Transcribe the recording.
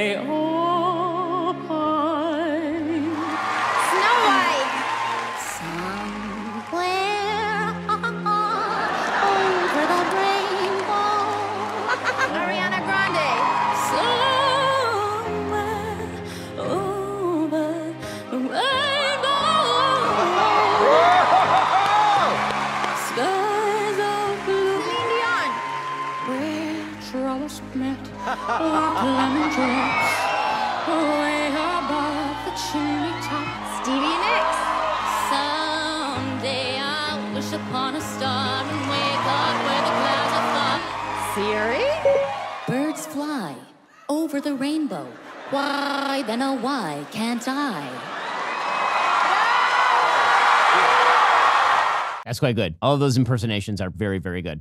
Oh. First met, like lemon drops, way above the chimney top. Stevie Nicks. Someday I'll wish upon a star and wake up where the clouds are far. Siri? Birds fly over the rainbow. Why then oh why can't I? That's quite good. All of those impersonations are very, very good.